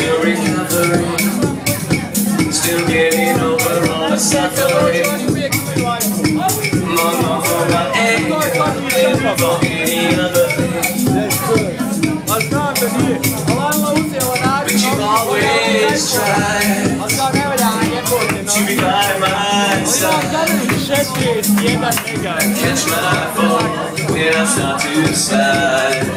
still recovering. Still getting over all the suffering. More, more for my egg than for any other thing. But you always try To be by my side. Catch my fall. When I start to slide